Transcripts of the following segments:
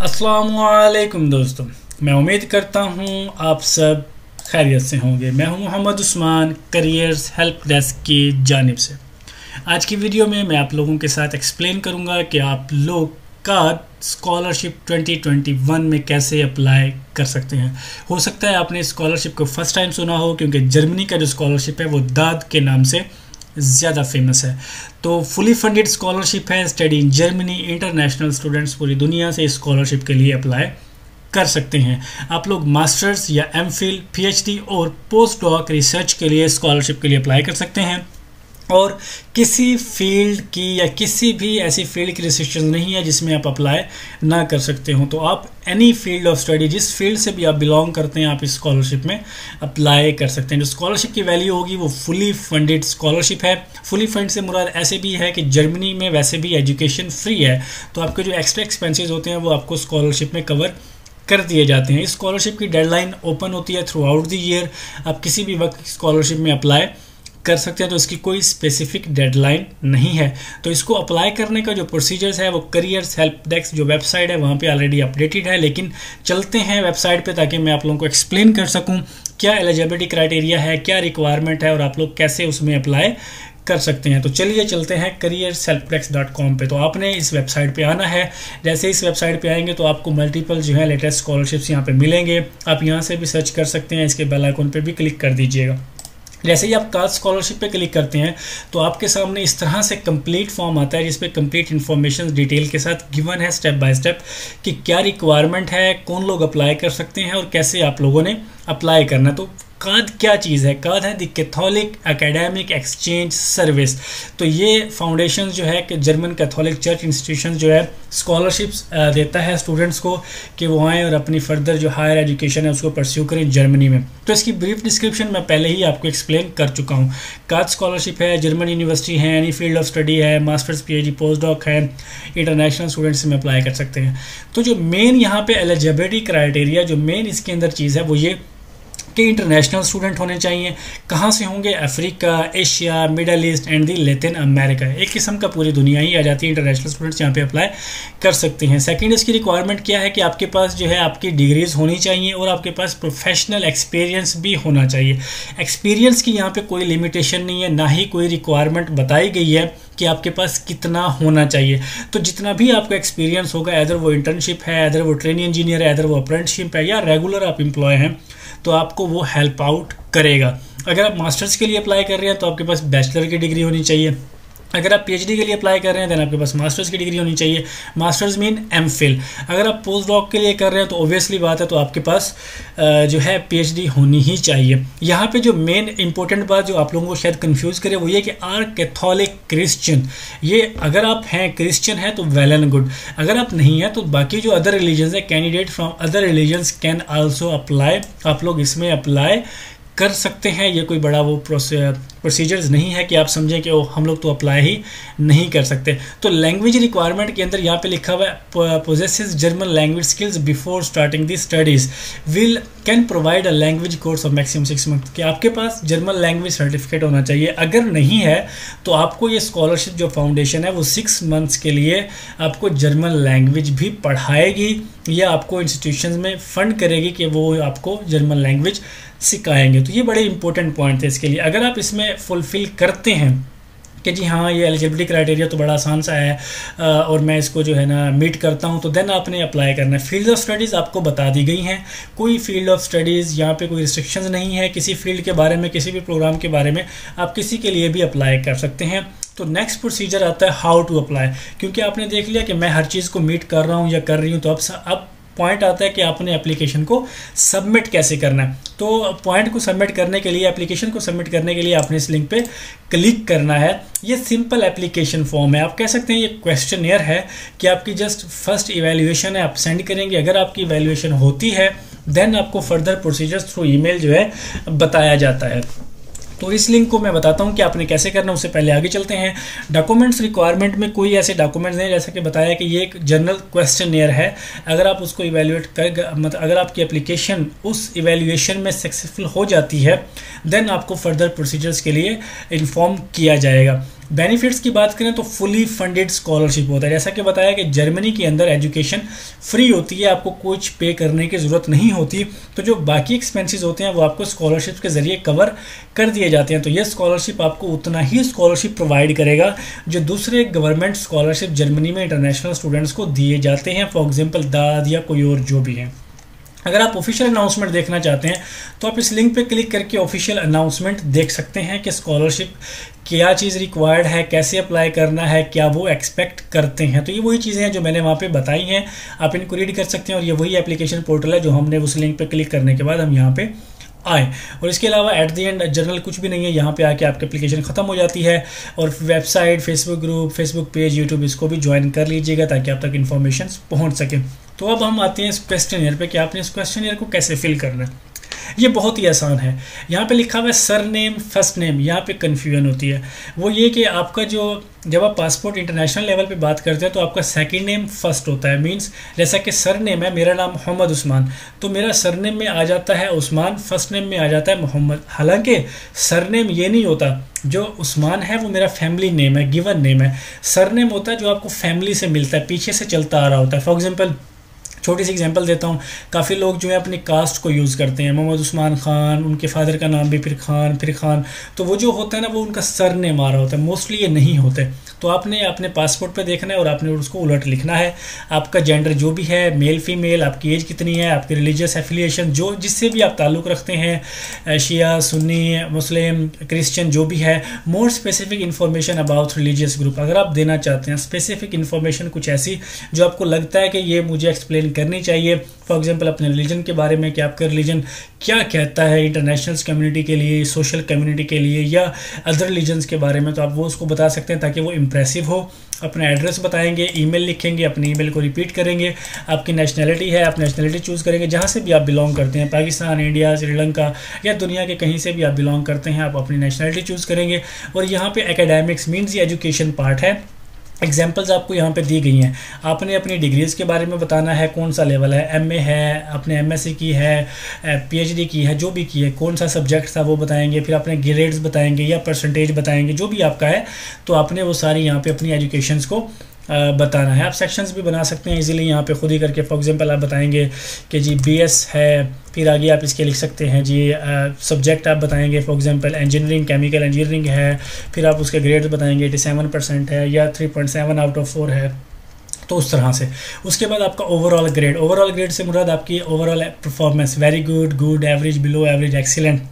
असलकुम दोस्तों। मैं उम्मीद करता हूँ आप सब खैरियत से होंगे। मैं हूँ Mohammad Usman, careers help desk की जानब से। आज की वीडियो में मैं आप लोगों के साथ एक्सप्लेन करूँगा कि आप लोग का स्कॉलरशिप 2021 में कैसे अप्लाई कर सकते हैं। हो सकता है आपने स्कॉलरशिप को फ़र्स्ट टाइम सुना हो, क्योंकि जर्मनी का जो स्कॉलरशिप है, वो दाद के नाम से ज़्यादा फ़ेमस है। तो फुली फंडेड स्कॉलरशिप है study in Germany international students पूरी दुनिया से स्कॉलरशिप के लिए अप्लाई कर सकते हैं। आप लोग मास्टर्स या एम फिल पी और पोस्ट डॉक रिसर्च के लिए स्कॉलरशिप के लिए अप्लाई कर सकते हैं। और किसी फ़ील्ड की या किसी भी ऐसी फ़ील्ड की रिस्ट्रिक्शन नहीं है जिसमें आप अप्लाई ना कर सकते हो। तो आप एनी फ़ील्ड ऑफ़ स्टडी जिस फ़ील्ड से भी आप बिलोंग करते हैं, आप इस स्कॉलरशिप में अप्लाई कर सकते हैं। जो स्कॉलरशिप की वैल्यू होगी, वो फुली फंडेड स्कॉलरशिप है। फुली फंड से मुराद ऐसे भी है कि जर्मनी में वैसे भी एजुकेशन फ्री है। तो आपके जो एक्स्ट्रा एक्सपेंसेस होते हैं, वो आपको स्कॉलरशिप में कवर कर दिए जाते हैं। इस स्कॉलरशिप की डेडलाइन ओपन होती है थ्रू आउट द ईयर आप किसी भी वक्त स्कॉलरशिप में अप्लाई कर सकते हैं तो इसकी कोई स्पेसिफिक डेडलाइन नहीं है। तो इसको अप्लाई करने का जो प्रोसीजर्स है, वो करियर्स हेल्प डेस्क जो वेबसाइट है, वहाँ पे ऑलरेडी अपडेटेड है। लेकिन चलते हैं वेबसाइट पे ताकि मैं आप लोगों को एक्सप्लेन कर सकूँ, क्या एलिजिबिलिटी क्राइटेरिया है, क्या रिक्वायरमेंट है और आप लोग कैसे उसमें अप्लाई कर सकते हैं। तो चलिए चलते हैं करियर सेल्फडेक्स डॉट कॉम पर तो आपने इस वेबसाइट पे आना है। जैसे इस वेबसाइट पे आएँगे तो आपको मल्टीपल जो है लेटेस्ट स्कॉलरशिप्स यहाँ पे मिलेंगे। आप यहाँ से भी सर्च कर सकते हैं, इसके बेल आइकन पे भी क्लिक कर दीजिएगा। जैसे ही आप कास्ट स्कॉलरशिप पे क्लिक करते हैं तो आपके सामने इस तरह से कंप्लीट फॉर्म आता है, जिसपे कंप्लीट इन्फॉर्मेशन डिटेल के साथ गिवन है स्टेप बाय स्टेप कि क्या रिक्वायरमेंट है, कौन लोग अप्लाई कर सकते हैं और कैसे आप लोगों ने अप्लाई करना तो काद क्या चीज़ है? कद है the Catholic academic exchange service तो ये फाउंडेशन जो है कि जर्मन कैथोलिक चर्च इंस्टीट्यूशन जो है स्कॉलरशिप्स देता है स्टूडेंट्स को कि वो आएँ और अपनी फर्दर जो हायर एजुकेशन है उसको परस्यू करें जर्मनी में। तो इसकी ब्रीफ डिस्क्रिप्शन मैं पहले ही आपको एक्सप्लेन कर चुका हूँ। काद स्कॉलरशिप है जर्मन यूनिवर्सिटी है एनी फ़ील्ड ऑफ़ स्टडी है masters P H D post doc है इंटरनेशनल स्टूडेंट्स में अप्लाई कर सकते हैं। तो जो मेन यहाँ पे एलिजिबिलिटी क्राइटेरिया जो मेन इसके अंदर चीज़ है, वो ये के इंटरनेशनल स्टूडेंट होने चाहिए। कहाँ से होंगे? Africa, Asia middle east and the Latin America एक किस्म का पूरी दुनिया ही आ जाती है इंटरनेशनल स्टूडेंट्स यहाँ पे अप्लाई कर सकते हैं। सेकेंड इसकी रिक्वायरमेंट क्या है कि आपके पास जो है आपकी डिग्रीज होनी चाहिए और आपके पास प्रोफेशनल एक्सपीरियंस भी होना चाहिए। एक्सपीरियंस की यहाँ पर कोई लिमिटेशन नहीं है, ना ही कोई रिक्वायरमेंट बताई गई है कि आपके पास कितना होना चाहिए। तो जितना भी आपका एक्सपीरियंस होगा अदर वो इंटर्नशिप है अदर वो ट्रेनिंग इंजीनियर है अदर वो अप्रेंटशिप है, या रेगुलर आप एम्प्लॉय हैं तो आपको वो हेल्प आउट करेगा। अगर आप मास्टर्स के लिए अप्लाई कर रहे हैं तो आपके पास बैचलर की डिग्री होनी चाहिए। अगर आप पीएचडी के लिए अप्लाई कर रहे हैं देन आपके पास मास्टर्स की डिग्री होनी चाहिए। मास्टर्स मीन एम फिल अगर आप पोस्ट डॉक के लिए कर रहे हैं तो ऑब्वियसली बात है तो आपके पास जो है पीएचडी होनी ही चाहिए। यहाँ पे जो मेन इंपॉर्टेंट बात जो आप लोगों को शायद कंफ्यूज करे, वो ये कि आर कैथोलिक क्रिश्चियन ये अगर आप हैं क्रिश्चियन हैं तो वेल एंड गुड अगर आप नहीं हैं तो बाकी जो अदर रिलीजन है candidate from other religions can also apply आप लोग इसमें अप्लाई कर सकते हैं, ये कोई बड़ा वो प्रोसीजर्स नहीं है कि आप समझें कि ओ हम लोग तो अप्लाई ही नहीं कर सकते। तो लैंग्वेज रिक्वायरमेंट के अंदर यहाँ पे लिखा हुआ है possesses German language skills before starting the studies will can provide a language course of maximum six month कि आपके पास जर्मन लैंग्वेज सर्टिफिकेट होना चाहिए। अगर नहीं है तो आपको ये स्कॉलरशिप जो फाउंडेशन है, वो सिक्स मंथ्स के लिए आपको जर्मन लैंग्वेज भी पढ़ाएगी या आपको इंस्टीट्यूशन में फ़ंड करेगी कि वो आपको जर्मन लैंग्वेज सिखाएँगे। तो ये बड़े इंपॉर्टेंट पॉइंट थे इसके लिए। अगर आप इसमें फुलफ़िल करते हैं कि जी हाँ ये एलिजिबिलिटी क्राइटेरिया तो बड़ा आसान सा है और मैं इसको जो है ना मीट करता हूँ तो देन आपने अप्लाई करना है। फ़ील्ड ऑफ़ स्टडीज़ आपको बता दी गई हैं। कोई फ़ील्ड ऑफ़ स्टडीज़ यहाँ पे कोई रिस्ट्रिक्शंस नहीं है। किसी फ़ील्ड के बारे में, किसी भी प्रोग्राम के बारे में आप किसी के लिए भी अप्लाई कर सकते हैं। तो नेक्स्ट प्रोसीजर आता है हाउ टू अप्लाई क्योंकि आपने देख लिया कि मैं हर चीज़ को मीट कर रहा हूँ या कर रही हूँ तो अब अब पॉइंट आता है कि आपने एप्लीकेशन को सबमिट कैसे करना है। तो पॉइंट को सबमिट करने के लिए एप्लीकेशन को सबमिट करने के लिए आपने इस लिंक पे क्लिक करना है। ये सिंपल एप्लीकेशन फॉर्म है। आप कह सकते हैं ये क्वेश्चन है कि आपकी जस्ट फ़र्स्ट इवेल्युएशन है, आप सेंड करेंगे। अगर आपकी इवेल्युएशन होती है देन आपको फर्दर प्रोसीजर्स थ्रू ईमेल जो है बताया जाता है। तो इस लिंक को मैं बताता हूँ कि आपने कैसे करना, उससे पहले आगे चलते हैं। डॉक्यूमेंट्स रिक्वायरमेंट में कोई ऐसे डॉक्यूमेंट्स नहीं, जैसा कि बताया कि ये एक जनरल क्वेश्चन है। अगर आप उसको इवेल्युएट कर मतलब अगर आपकी एप्लीकेशन उस इवेल्युएशन में सक्सेसफुल हो जाती है देन आपको फर्दर प्रोसीजर्स के लिए इन्फॉर्म किया जाएगा। बेनिफिट्स की बात करें तो फुली फंडेड स्कॉलरशिप होता है। जैसा कि बताया कि जर्मनी के अंदर एजुकेशन फ्री होती है, आपको कुछ पे करने की ज़रूरत नहीं होती। तो जो बाकी एक्सपेंसेस होते हैं, वो आपको स्कॉलरशिप के ज़रिए कवर कर दिए जाते हैं। तो ये स्कॉलरशिप आपको उतना ही स्कॉलरशिप प्रोवाइड करेगा, जो दूसरे गवर्नमेंट स्कॉलरशिप जर्मनी में इंटरनेशनल स्टूडेंट्स को दिए जाते हैं। फॉर एग्ज़ाम्पल दाद या कोई और जो भी है। अगर आप ऑफिशियल अनाउंसमेंट देखना चाहते हैं तो आप इस लिंक पे क्लिक करके ऑफिशियल अनाउंसमेंट देख सकते हैं कि स्कॉलरशिप क्या चीज़ रिक्वायर्ड है, कैसे अप्लाई करना है, क्या वो एक्सपेक्ट करते हैं। तो ये वही चीज़ें हैं जो मैंने वहाँ पे बताई हैं। आप इनको रीड कर सकते हैं और ये वही एप्लीकेशन पोर्टल है जो हमने उस लिंक पर क्लिक करने के बाद हम यहाँ पे आए। और इसके अलावा एट दी एंड जनरल कुछ भी नहीं है। यहाँ पे आके आपकी एप्लीकेशन ख़त्म हो जाती है और website Facebook group Facebook page YouTube इसको भी ज्वाइन कर लीजिएगा ताकि आप तक इन्फॉर्मेशन पहुँच सके। तो अब हम आते हैं इस क्वेश्चन ईयर पर कि आपने इस क्वेश्चन ईयर को कैसे फिल करना है। ये बहुत ही आसान है। यहाँ पे लिखा हुआ है सर नेम फ़र्स्ट नेम यहाँ पे कन्फ्यूज़न होती है। वो ये कि आपका जो, जब आप पासपोर्ट इंटरनेशनल लेवल पे बात करते हैं तो आपका सेकंड नेम फ़र्स्ट होता है। मींस जैसा कि सर नेम है, मेरा नाम मोहम्मद उस्मान। तो मेरा सर नेम में आ जाता है उस्मान फ़र्स्ट नेम में आ जाता है मोहम्मद। हालाँकि सर नेम ये नहीं होता। जो उस्मान है, वो मेरा फैमिली नेम है गिवन नेम है। सर नेम होता है जो आपको फैमिली से मिलता है, पीछे से चलता आ रहा होता है। फॉर एग्ज़ाम्पल छोटी सी एग्जांपल देता हूँ। काफ़ी लोग जो है अपनी कास्ट को यूज़ करते हैं। मोहम्मद उस्मान खान, उनके फादर का नाम भी फिर खान फिर खान। तो वो जो होता है ना, वो उनका सर ने मारा होता है। मोस्टली ये नहीं होते। तो आपने अपने पासपोर्ट पे देखना है और आपने उसको उलट लिखना है। आपका जेंडर जो भी है मेल फीमेल आपकी एज कितनी है, आपकी रिलीजियस एफिलिएशन जो जिससे भी आप ताल्लुक़ रखते हैं शिया, सुन्नी, मुस्लिम क्रिश्चियन जो भी है more specific information about religious group अगर आप देना चाहते हैं स्पेसिफिक इन्फॉर्मेशन कुछ ऐसी जो आपको लगता है कि ये मुझे एक्सप्लेन करनी चाहिए। फॉर एग्जांपल अपने रिलीजन के बारे में कि आपका रिलीजन क्या कहता है इंटरनेशनल कम्युनिटी के लिए सोशल कम्युनिटी के लिए या अदर रिलीजन्स के बारे में तो आप वो उसको बता सकते हैं ताकि वो इम्प्रेसिव हो। अपना एड्रेस बताएँगे ईमेल लिखेंगे, अपनी ईमेल को रिपीट करेंगे। आपकी नेशनैलिटी है, आप नेशनैलिटी चूज़ करेंगे। जहाँ से भी आप बिलोंग करते हैं, पाकिस्तान, इंडिया, श्रीलंका या दुनिया के कहीं से भी आप बिलोंग करते हैं, आप अपनी नेशनैलिटी चूज़ करेंगे। और यहाँ पे एकेडमिक्स मीन्स ये एजुकेशन पार्ट है। एग्जाम्पल्स आपको यहाँ पे दी गई हैं। आपने अपनी डिग्रीज़ के बारे में बताना है, कौन सा लेवल है? एमए है अपने एमएससी की है पीएचडी की है, जो भी की है, कौन सा सब्जेक्ट था वो बताएँगे, फिर अपने ग्रेड्स बताएँगे या परसेंटेज बताएँगे, जो भी आपका है तो आपने वो सारी यहाँ पे अपनी एजुकेशन को बताना है। आप सेक्शंस भी बना सकते हैं इजीली यहाँ पे खुद ही करके फॉर एग्जांपल आप बताएँगे कि जी बीएस है, फिर आगे आप इसके लिख सकते हैं। जी सब्जेक्ट आप बताएँगे for example engineering chemical engineering है। फिर आप उसके ग्रेड बताएँगे एटी सेवन परसेंट है या three point seven out of four है। तो उस तरह से। उसके बाद आपका ओवरऑल ग्रेड ओवरऑल ग्रेड से मुराद आपकी overall performance very good good average below average excellent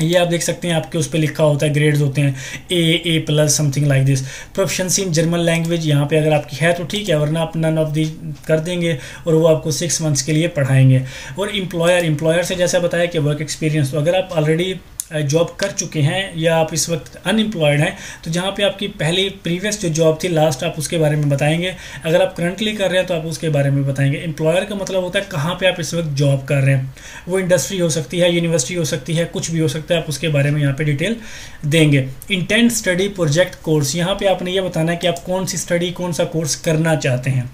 ये आप देख सकते हैं, आपके उस पर लिखा होता है ग्रेड्स होते हैं A A plus something like this proficiency in German language यहाँ पे अगर आपकी है तो ठीक है, वरना आप नन ऑफ़ दी कर देंगे और वो आपको सिक्स मंथ्स के लिए पढ़ाएँगे. और एम्प्लॉयर एम्प्लॉयर से जैसा बताया कि वर्क एक्सपीरियंस तो अगर आप ऑलरेडी जॉब कर चुके हैं या आप इस वक्त अनएम्प्लॉयड हैं तो जहाँ पे आपकी पहली प्रीवियस जो जॉब थी लास्ट आप उसके बारे में बताएँगे। अगर आप करंटली कर रहे हैं तो आप उसके बारे में बताएँगे। एम्प्लॉयर का मतलब होता है कहाँ पे आप इस वक्त जॉब कर रहे हैं। वो इंडस्ट्री हो सकती है यूनिवर्सिटी हो सकती है, कुछ भी हो सकता है, आप उसके बारे में यहाँ पर डिटेल देंगे। इंटेंट स्टडी प्रोजेक्ट कोर्स यहाँ पर आपने ये बताना है कि आप कौन सी स्टडी कौन सा कोर्स करना चाहते हैं।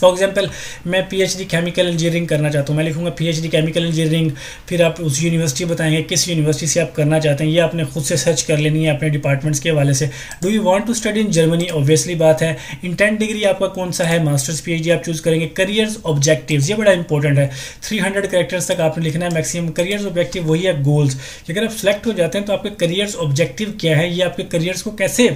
फॉर एग्ज़ाम्पल मैं पीएचडी केमिकल इंजीनियरिंग करना चाहता हूँ। मैं लिखूँगा पीएचडी केमिकल इंजीनियरिंग फिर आप उस यूनिवर्सिटी बताएँगे किस यूनिवर्सिटी से आप करना चाहते हैं। ये आपने खुद से सर्च कर लेनी है अपने डिपार्टमेंट्स के हवाले से। Do you want to study in Germany obviously बात है। इन इंटेंट डिग्री आपका कौन सा है? मास्टर्स पीएचडी आप चूज़ करेंगे। करियर्स ऑब्जेक्टिव ये बड़ा इंपॉर्टेंट है। थ्री हंड्रेड करेक्टर्स तक आपने लिखना है मैक्सिमम करियर्स ऑब्जेक्टिव वही है गोल्स अगर आप सेलेक्ट हो जाते हैं तो आपके करियर्स ऑब्जेक्टिव क्या है? ये आपके करियर्स को कैसे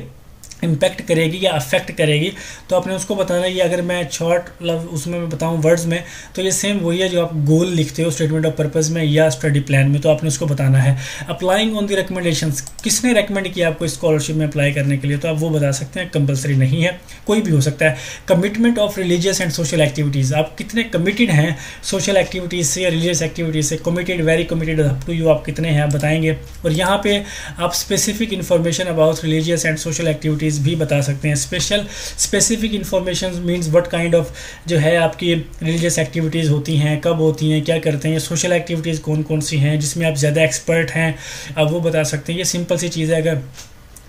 इम्पैक्ट करेगी या अफेक्ट करेगी तो आपने उसको बताना है अगर मैं शॉर्ट मतलब उसमें मैं बताऊँ वर्ड्स में तो ये सेम वही है जो आप गोल लिखते हो स्टेटमेंट ऑफ़ पर्पज़ में या स्टडी प्लान में तो आपने उसको बताना है। अप्लाइंग ऑन दी रिकमेंडेशन किसने रिकमेंड किया आपको स्कॉलरशिप में अप्लाई करने के लिए तो आप वो बता सकते हैं कंपलसरी नहीं है, कोई भी हो सकता है। Commitment of religious and social activities आप कितने कमिटेड हैं सोशल एक्टिविटीज़ से या रिलीजियस एक्टिविटीज़ से? Committed very committed up to you आप कितने हैं, आप बताएँगे। और यहाँ पे आप specific information about religious and social activities activities भी बता सकते हैं। Special specific information means what kind of जो है आपकी रिलीजियस एक्टिविटीज़ होती हैं, कब होती हैं, क्या करते हैं सोशल एक्टिविटीज़ कौन कौन सी हैं, जिसमें आप ज़्यादा एक्सपर्ट हैं, आप वो बता सकते हैं। ये सिंपल सी चीज़ है। अगर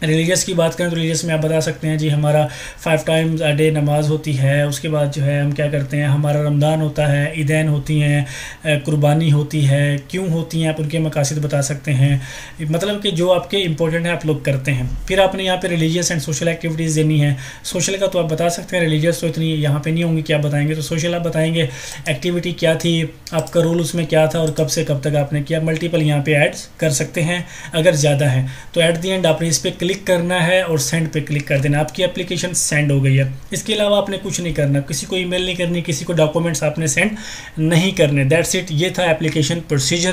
रिलीजियस की बात करें तो रिलीजियस में आप बता सकते हैं, जी हमारा फाइव टाइम्स अ डे नमाज़ होती है, उसके बाद जो है हम क्या करते हैं, हमारा रमज़ान होता है, ईदैन होती हैं कुर्बानी होती है, क्यों होती हैं आप उनके मकासद बता सकते हैं। मतलब कि जो आपके इंपॉर्टेंट हैं आप लोग करते हैं। फिर आपने यहाँ पे रिलीजियस एंड सोशल एक्टिविटीज़ देनी है। सोशल का तो आप बता सकते हैं रिलीजियस तो इतनी यहाँ पर नहीं होंगी क्या बताएँगे। तो सोशल आप बताएँगे एक्टिविटी क्या थी, आपका रोल उसमें क्या था और कब से कब तक आपने किया। मल्टीपल यहाँ पर एड्स कर सकते हैं, अगर ज़्यादा है। तो एट दी एंड आपने इस पर क्लिक करना है और सेंड पे क्लिक कर देना। आपकी एप्लीकेशन सेंड हो गई है। इसके अलावा आपने कुछ नहीं करना। किसी को ईमेल नहीं करनी, किसी को डॉक्यूमेंट्स आपने सेंड नहीं करने। दैट्स इट ये था एप्लीकेशन प्रोसीजर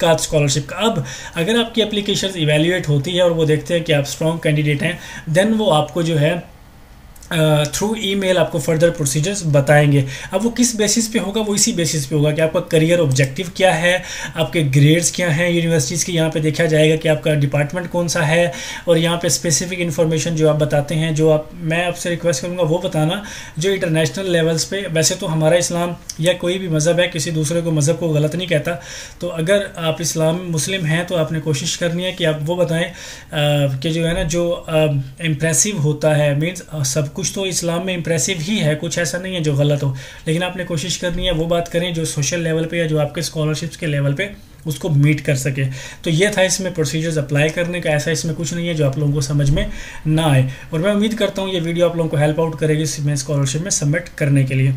का स्कॉलरशिप का। अब, अगर आपकी एप्लीकेशन इवेल्यूएट होती है और वो देखते हैं कि आप स्ट्रॉन्ग कैंडिडेट हैं देन वो आपको जो है थ्रू ईमेल आपको फर्दर प्रोसीजर्स बताएँगे। अब वो किस बेसिस पे होगा, वो इसी बेसिस पे होगा कि आपका करियर ऑब्जेक्टिव क्या है, आपके ग्रेड्स क्या हैं यूनिवर्सिटीज़ के यहाँ पे देखा जाएगा कि आपका डिपार्टमेंट कौन सा है, और यहाँ पे स्पेसिफिक इन्फॉर्मेशन जो आप बताते हैं, जो आप, मैं आपसे रिक्वेस्ट करूँगा वो बताना जो इंटरनेशनल लेवल्स पर वैसे तो हमारा इस्लाम या कोई भी मज़हब है, किसी दूसरे को मज़हब को गलत नहीं कहता। तो अगर आप इस्लाम मुस्लिम हैं तो आपने कोशिश करनी है कि आप वो बताएँ कि जो है ना, जो इम्प्रेसिव होता है मीन्स सब कुछ तो इस्लाम में इंप्रेसिव ही है, कुछ ऐसा नहीं है जो गलत हो। लेकिन आपने कोशिश करनी है वो बात करें जो सोशल लेवल पे या जो आपके स्कॉलरशिप्स के लेवल पे उसको मीट कर सके। तो ये था इसमें प्रोसीजर्स अप्लाई करने का, ऐसा इसमें कुछ नहीं है जो आप लोगों को समझ में ना आए। और मैं उम्मीद करता हूँ ये वीडियो आप लोगों को हेल्प आउट करेगी इसमें स्कॉलरशिप में सबमिट करने के लिए।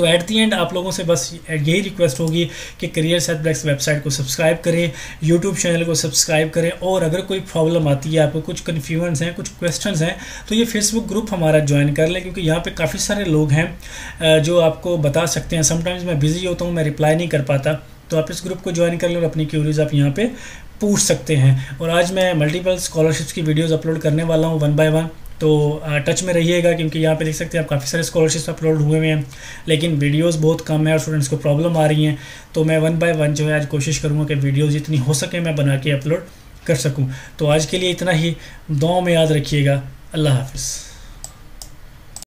तो एट दी एंड आप लोगों से बस यही रिक्वेस्ट होगी कि करियर सेटब्लैक्स वेबसाइट को सब्सक्राइब करें यूट्यूब चैनल को सब्सक्राइब करें और अगर कोई प्रॉब्लम आती है, आपको कुछ कन्फ्यूज़न हैं, कुछ क्वेश्चन हैं तो ये फेसबुक ग्रुप हमारा ज्वाइन कर लें क्योंकि यहाँ पर काफ़ी सारे लोग हैं जो आपको बता सकते हैं। समटाइम्स मैं बिज़ी होता हूँ, मैं रिप्लाई नहीं कर पाता तो आप इस ग्रुप को ज्वाइन कर लें और अपनी क्यूरीज आप यहाँ पे पूछ सकते हैं। और आज मैं मल्टीपल स्कॉलरशिप्स की वीडियोज़ अपलोड करने वाला हूँ वन बाय वन तो टच में रहिएगा क्योंकि यहाँ पे देख सकते हैं आप काफ़ी सारे स्कॉलरशिप्स अपलोड हुए हुए हैं, लेकिन वीडियोस बहुत कम है और स्टूडेंट्स को प्रॉब्लम आ रही हैं। तो मैं वन बाय वन जो है आज कोशिश करूँगा कि वीडियोज़ जितनी हो सके मैं बना के अपलोड कर सकूँ। तो आज के लिए इतना ही, दो में याद रखिएगा। अल्लाह हाफिज़।